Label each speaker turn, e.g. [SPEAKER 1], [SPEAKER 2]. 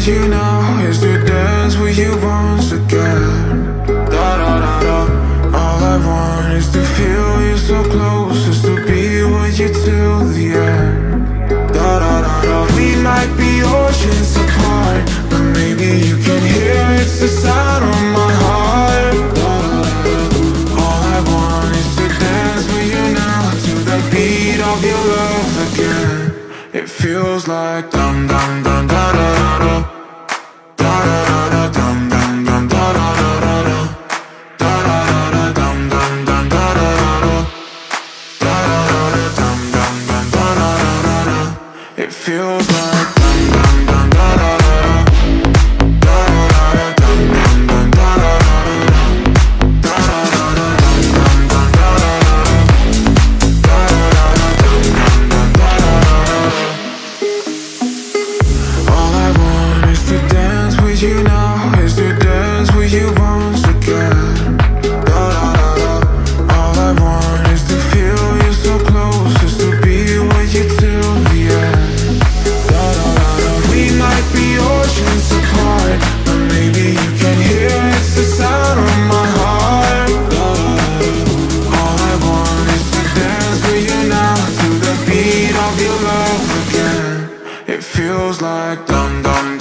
[SPEAKER 1] with you now is to dance with you once again. Da da da da. All I want is to feel you so close, just to be with you till the end. Da da da da. We might be oceans apart, but maybe you can hear it's the sound of my heart. Da da da da. All I want is to dance with you now to the beat of your love again. It feels like dum dum dum da da. Da with you now, is to dance with you once again. Da da da da. All I want is to feel you so close, just to be with you till the end. Da da da da. We might be oceans apart, but maybe you can hear it's the sound of my heart. Da da da. All I want is to dance with you now to the beat of your love again. It feels like dum dum.